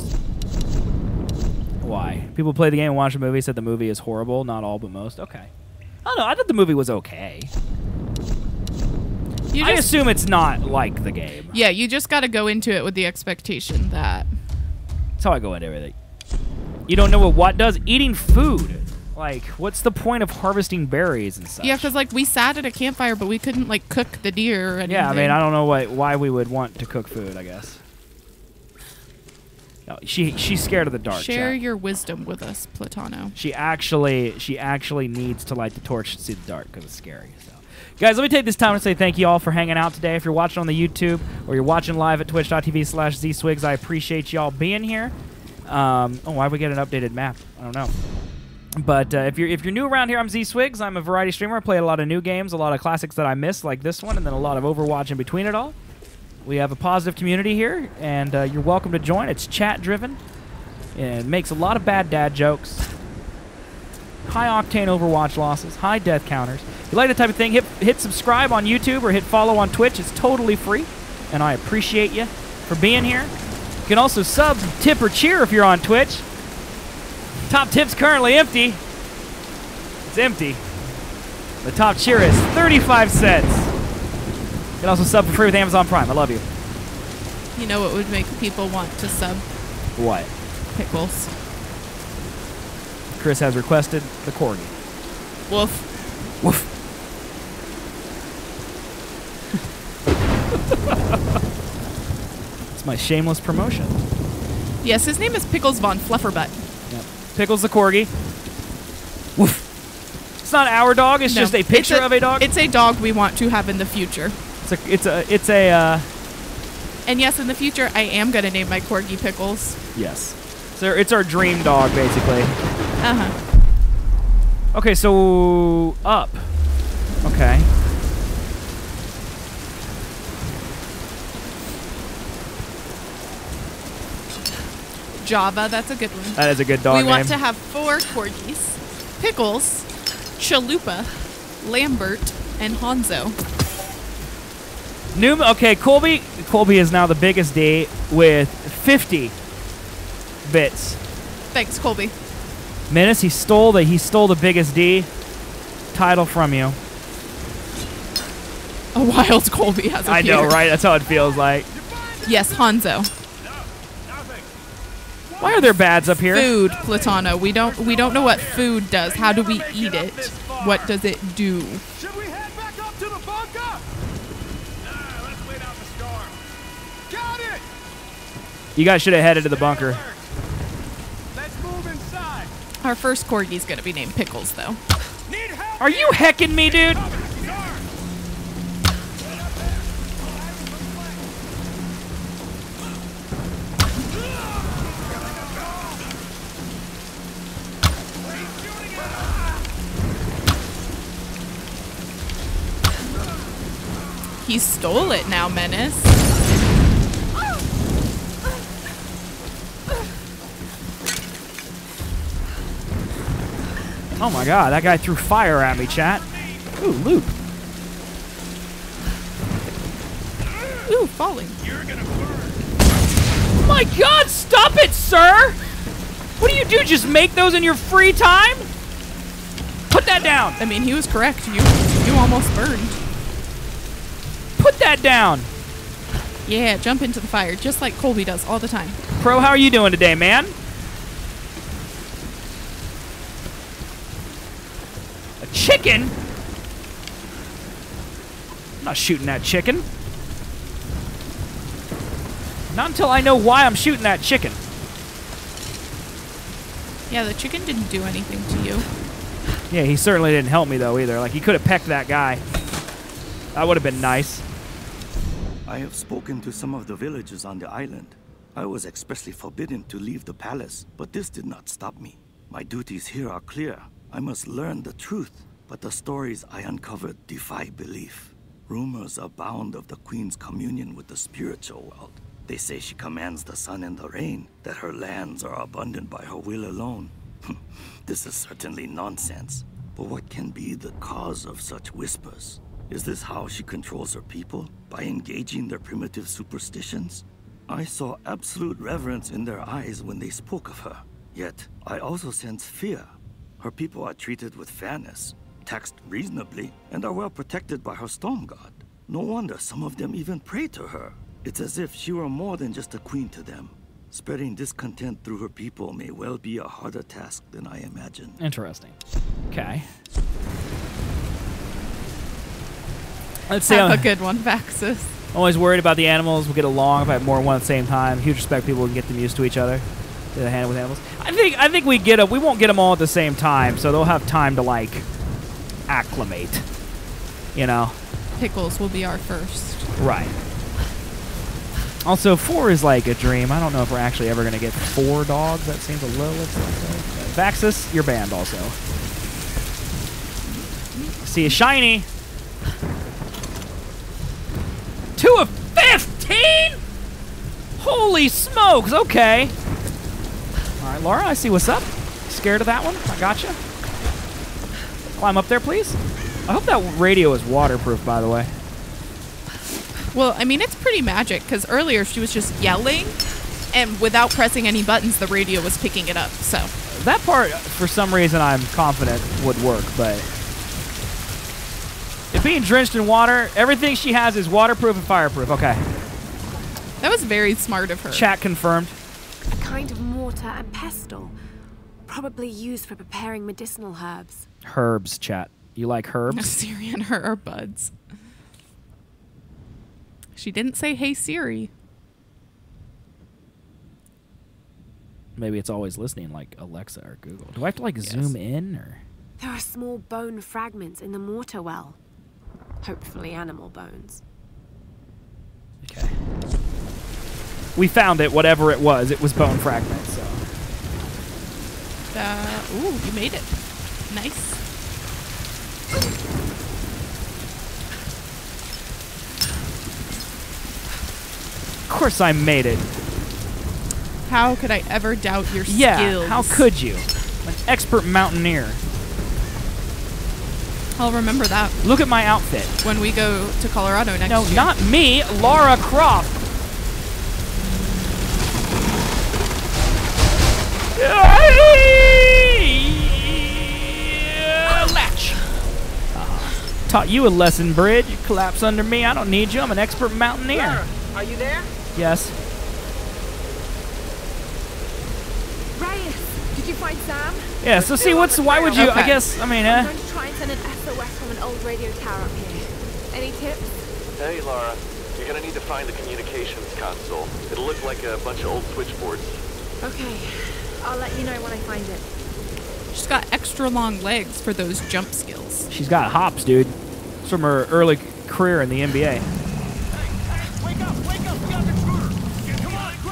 Why? People play the game and watch the movie. Said the movie is horrible. Not all, but most. Okay. I don't know. I thought the movie was okay. You I just, assume it's not like the game. yeah, you just got to go into it with the expectation that That's how I go into everything. You don't know what what does? Eating food. Like, what's the point of harvesting berries and stuff? yeah, because like we sat at a campfire, but we couldn't like cook the deer or anything. Yeah, I mean, I don't know what why we would want to cook food. I guess. No, she she's scared of the dark. Share chat. your wisdom with us, Platano. She actually she actually needs to light the torch to see the dark because it's scary. So, guys, let me take this time to say thank you all for hanging out today. If you're watching on the YouTube or you're watching live at twitch.tv/slash zswiggs, I appreciate y'all being here. Um, oh, why we get an updated map? I don't know. But uh, if you're if you're new around here, I'm Z Swigs. I'm a variety streamer. I play a lot of new games, a lot of classics that I miss, like this one, and then a lot of Overwatch in between it all. We have a positive community here, and uh, you're welcome to join. It's chat driven, it makes a lot of bad dad jokes, high octane Overwatch losses, high death counters. If you like that type of thing, hit hit subscribe on YouTube or hit follow on Twitch. It's totally free, and I appreciate you for being here. You can also sub, tip, or cheer if you're on Twitch. Top tip's currently empty. It's empty. The top cheer is 35 cents. You can also sub for free with Amazon Prime. I love you. You know what would make people want to sub What? pickles? Chris has requested the corgi. Woof. Woof. it's my shameless promotion. Yes, his name is Pickles von Flufferbutt. Pickles the corgi. Woof. It's not our dog. It's No, just a picture it's of a dog. It's a dog we want to have in the future. It's a. It's a. It's a. Uh, And yes, in the future, I am going to name my corgi Pickles. yes. So it's our dream dog, basically. Uh huh. Okay, so up. Okay. Java, that's a good one. That is a good dog we name. want to have four corgis Pickles, Chalupa, Lambert, and Hanzo. New. Okay, Colby. Colby is now the biggest D with 50 bits. Thanks, Colby. Menace, he stole the he stole the biggest D title from you. A wild Colby has I know, right? That's how it feels like. Yes, Hanzo. Why are there bads up here? Food, Platano. We don't we don't know what food does. How do we eat it? What does it do? Should we head back up to the bunker? Nah, let's wait out the storm. Got it! You guys should have headed to the bunker. Let's move inside. Our first corgi's gonna be named Pickles, though. Are you hecking me, dude? He stole it now, Menace. Oh my god, that guy threw fire at me, chat. Ooh, loot. Ooh, falling. My god, stop it, sir! What do you do? Just make those in your free time? Put that down! I mean, he was correct. You you almost burned. Put that down! Yeah, jump into the fire, just like Colby does all the time. Pro, how are you doing today, man? A chicken? I'm not shooting that chicken. Not until I know why I'm shooting that chicken. Yeah, the chicken didn't do anything to you. Yeah, he certainly didn't help me though either. Like he could have pecked that guy. That would have been nice. I have spoken to some of the villagers on the island. I was expressly forbidden to leave the palace, but this did not stop me. My duties here are clear. I must learn the truth, but the stories I uncovered defy belief. Rumors abound of the Queen's communion with the spiritual world. They say she commands the sun and the rain, that her lands are abundant by her will alone. this is certainly nonsense. But what can be the cause of such whispers? Is this how she controls her people? By engaging their primitive superstitions? I saw absolute reverence in their eyes when they spoke of her. Yet, I also sense fear. Her people are treated with fairness, taxed reasonably, and are well protected by her storm god. No wonder some of them even pray to her. It's as if she were more than just a queen to them. Spreading discontent through her people may well be a harder task than I imagined. Interesting. Okay. Let's see. Have I'm a good one, Vaxis. always worried about the animals. We'll get along if I have more than one at the same time. Huge respect people can get them used to each other. To the hand with animals. I think I think we get them. We won't get them all at the same time, so they'll have time to like acclimate. You know. Pickles will be our first. Right. Also, four is like a dream. I don't know if we're actually ever going to get four dogs. That seems a little expensive. Vaxis, you're banned also. See a shiny. Two of 15? Holy smokes. Okay. All right, Laura, I see what's up. Scared of that one? I gotcha. Climb up there, please. I hope that radio is waterproof, by the way. Well, I mean, it's pretty magic because earlier she was just yelling, and without pressing any buttons, the radio was picking it up. So That part, for some reason, I'm confident would work, but being drenched in water, everything she has is waterproof and fireproof. Okay, that was very smart of her. chat confirmed. A kind of mortar and pestle. Probably used for preparing medicinal herbs. Herbs, chat. You like herbs? Siri and her buds. She didn't say, hey, Siri. Maybe it's always listening like Alexa or Google. Do I have to like zoom in or? There are small bone fragments in the mortar well. Hopefully animal bones. Okay. We found it, whatever it was. It was bone fragments. So. Uh, ooh, you made it. Nice. Of course, I made it. How could I ever doubt your Yeah. skills? How could you? An expert mountaineer. I'll remember that Look at my outfit. when we go to Colorado next No, year. not me. Lara Croft. Latch. Uh-huh. Taught you a lesson, Bridge. You collapse under me. I don't need you. I'm an expert mountaineer. Lara, are you there? Yes. Reyes, did you find Sam? Yeah. So see, what's why would you? I guess. I mean, I'm uh, going to try and send an SOS from an old radio tower up here. Any tips? Hey, Lara. You're gonna need to find the communications console. It'll look like a bunch of old switchboards. Okay. I'll let you know when I find it. She's got extra long legs for those jump skills. she's got hops, dude. It's from her early career in the NBA.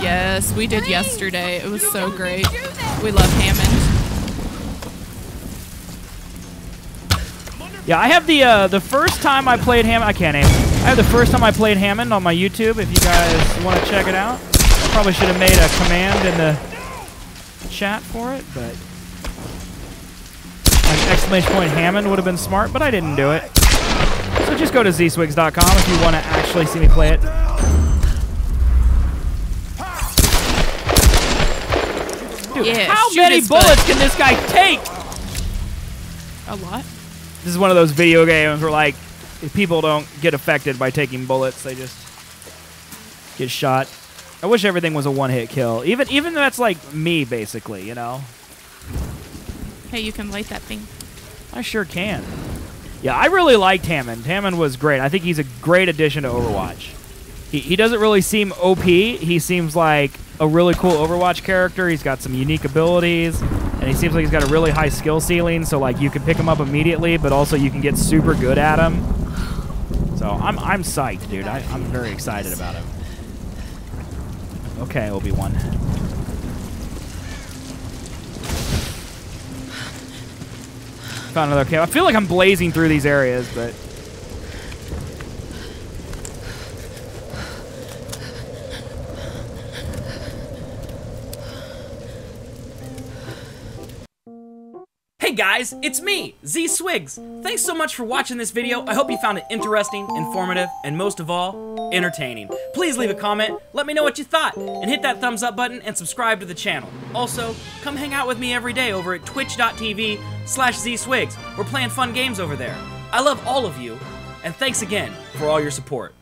Yes, we did yesterday. It was so great. We love Hammond. Yeah, I have the uh, the first time I played Hammond. I can't aim. I have the first time I played Hammond on my YouTube. If you guys want to check it out, I probably should have made a command in the chat for it, but an exclamation point Hammond would have been smart, but I didn't do it. So just go to zswiggs.com if you want to actually see me play it. Dude, Yeah, how many his butt. bullets can this guy take? A lot. This is one of those video games where like if people don't get affected by taking bullets, they just get shot. I wish everything was a one-hit kill. Even even that's like me basically, you know. Hey, you can light that thing. I sure can. Yeah, I really liked Hammond. Hammond was great. I think he's a great addition to Overwatch. He, he doesn't really seem OP. He seems like a really cool Overwatch character. He's got some unique abilities, and he seems like he's got a really high skill ceiling. So like you can pick him up immediately, but also you can get super good at him. So I'm I'm psyched, dude. I, I'm very excited about him. Okay, Obi Wan. Found another cave. I feel like I'm blazing through these areas, but guys, it's me, Z-Swiggs. Thanks so much for watching this video. I hope you found it interesting, informative, and most of all, entertaining. Please leave a comment, let me know what you thought, and hit that thumbs up button and subscribe to the channel. Also, come hang out with me every day over at twitch.tv slash zswiggs. We're playing fun games over there. I love all of you, and thanks again for all your support.